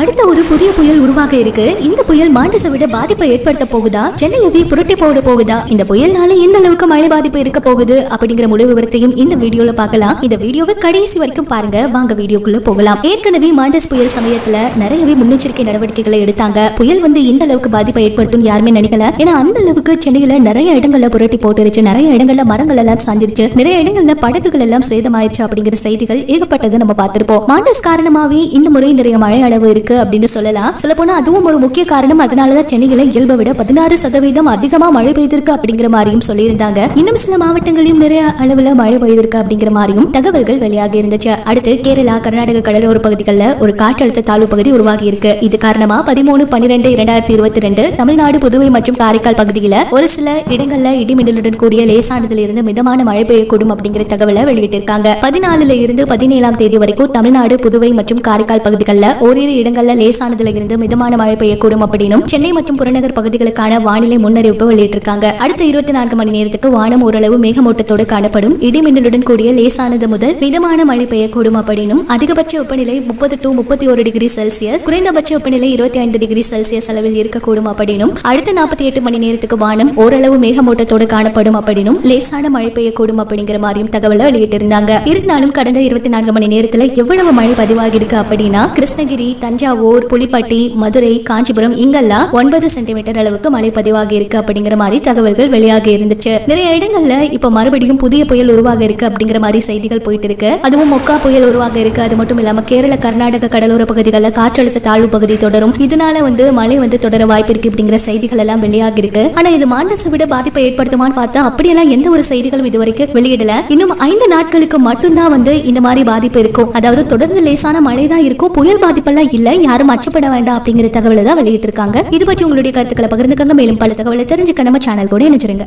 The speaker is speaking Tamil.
அடுத்த ஒரு புதிய புயல் உருவாக இருக்கு. இந்த புயல் மாண்டஸை விட பாதிப்பை ஏற்படுத்த போகுதா? சென்னையை புரட்டி போட போகுதா? இந்த புயல்னால எந்த அளவுக்கு மழை பாதிப்பு இருக்க போகுது? அப்படிங்கிற முழு விவரத்தையும் இந்த வீடியோல பார்க்கலாம். இந்த வீடியோவை கடைசி வரைக்கும் பாருங்க. வாங்க வீடியோக்குள்ள போகலாம். ஏற்கனவே மாண்டஸ் புயல் சமயத்துல நிறையவே முன்னெச்சரிக்கை நடவடிக்கைகளை எடுத்தாங்க. புயல் வந்து இந்த அளவுக்கு பாதிப்பை ஏற்படுத்தும் யாருமே நினைக்கல. ஏன்னா அந்த அளவுக்கு சென்னையில நிறைய இடங்கள்ல புரட்டி போட்டுருச்சு. நிறைய இடங்கள்ல மரங்கள் எல்லாம் சாஞ்சிருச்சு. நிறைய இடங்கள்ல படகுகள் எல்லாம் சேதமாயிருச்சு அப்படிங்கிற செய்திகள் ஏகப்பட்டதை நம்ம பார்த்திருப்போம். மாண்டஸ் காரணமாவே இந்த முறை நிறைய மழை அளவு இருக்கு. அப்படின்னு சொல்லலாம். சொல்ல போனா அதுவும் ஒரு முக்கிய காரணம். அதனாலதான் சென்னையில இயல்பை விட பதினாறு சதவீதம் அதிகமா மழை பெய்திருக்கு அப்படிங்கிற மாதிரியும் சொல்லியிருந்தாங்க. இன்னும் சில மாவட்டங்களையும் நிறைய அளவுல மழை பெய்திருக்கு அப்படிங்கிற மாதிரியும் தகவல்கள் வெளியாக இருந்துச்சு. அடுத்து கேரளா கர்நாடக கடலோர பகுதிகளில் ஒரு காற்றழுத்த தாழ்வு பகுதி உருவாகி இருக்கு இது காரணமா பதிமூணு பன்னிரெண்டு இரண்டாயிரத்தி இருபத்தி ரெண்டு தமிழ்நாடு புதுவை மற்றும் காரைக்கால் பகுதியில ஒரு சில இடங்கள்ல இடிமின்னலுடன் கூடிய லேசானதுல இருந்து மிதமான மழை பெய்யக்கூடும் அப்படிங்கிற தகவலை வெளியிட்டிருக்காங்க. பதினாலுல இருந்து பதினேழாம் தேதி வரைக்கும் தமிழ்நாடு புதுவை மற்றும் காரைக்கால் பகுதிகளில் ஓரிரு இடங்களில் லேசானதுல இருந்து மிதமான மழை பெய்யக்கூடும் அப்படின்னும் சென்னை மற்றும் புறநகர் பகுதிகளுக்கான வானிலை முன்னறிவிப்பு வெளியிட்டிருக்காங்க. அடுத்த இருபத்தி நான்கு மணி நேரத்துக்கு வானம் ஓரளவு மேகமூட்டத்தோடு காணப்படும். இடிமின்னலுடன் கூடிய லேசானது முதல் மிதமான மழை பெய்யக்கூடும் அப்படின்னும் அதிகபட்ச வெப்பநிலை முப்பது டு முப்பத்தி ஒரு டிகிரி செல்சியஸ் குறைந்தபட்ச வெப்பநிலை இருபத்தி ஐந்து டிகிரி செல்சியஸ் அளவில் இருக்கக்கூடும் அப்படின்னும் அடுத்த நாற்பத்தி எட்டு மணி நேரத்துக்கு வானம் ஓரளவு மேகமூட்டத்தோடு காணப்படும் அப்படின்னும் லேசான மழை பெய்யக்கூடும் அப்படிங்கிற மாதிரியும் தகவலை வெளியிட்டிருந்தாங்க. இருந்தாலும் கடந்த இருபத்தி நான்கு மணி நேரத்துல எவ்வளவு மழை பதிவாகிருக்கு அப்படின்னா கிருஷ்ணகிரி தஞ்சாவூர் புலிப்பட்டி மதுரை காஞ்சிபுரம் இங்கெல்லாம் ஒன்பது சென்டிமீட்டர் அளவுக்கு மழை பதிவாகி இருக்கு அப்படிங்கிற மாதிரி தகவல்கள் வெளியாகி இருந்துச்சு. நிறைய இடங்கள்ல இப்ப மறுபடியும் புதிய புயல் உருவாக இருக்கு அப்படிங்கிற மாதிரி செய்திகள் போயிட்டு இருக்கு. அதுவும் மொக்கா புயல் உருவாக இருக்கு. அது மட்டும் இல்லாம கேரள கர்நாடக கடலோர பகுதிகளில் காற்றழுத்த தாழ்வு பகுதி தொடரும். இதனால வந்து மழை வந்து தொடர வாய்ப்பு இருக்கு அப்படிங்கிற செய்திகள் எல்லாம் வெளியாகி இருக்கு. ஆனா இது மாண்டஸை விட பாதிப்பை ஏற்படுத்துமான்னு பார்த்தா அப்படியெல்லாம் எந்த ஒரு செய்திகளும் இதுவரைக்கும் வெளியிடல. இன்னும் ஐந்து நாட்களுக்கு மட்டும்தான் வந்து இந்த மாதிரி பாதிப்பு இருக்கும். அதாவது தொடர்ந்து லேசான மழை தான் இருக்கும். புயல் பாதிப்பெல்லாம் இல்ல. யாரும் அச்சப்பட வேண்டாம் அப்படிங்கிற தகவலை தான் வெளியிட்டிருக்காங்க. இது பற்றி உங்களுடைய கருத்துக்களை பகிர்ந்துக்கங்க. மேலும் பல தகவலை தெரிஞ்சுக்க நம்ம சேனல் கூட இணைச்சிருங்க